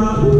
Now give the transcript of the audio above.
not